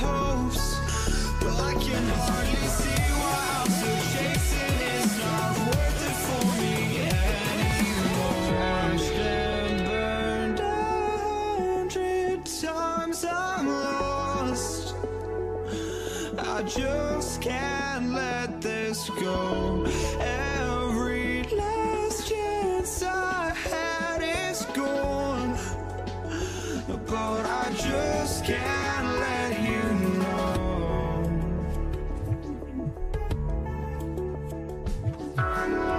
hopes, but I can hardly see why I'm still chasing. It's not worth it for me anymore. Crashed and burned a hundred times, I'm lost. I just can't let this go. Every last chance I had is gone. But I just can't I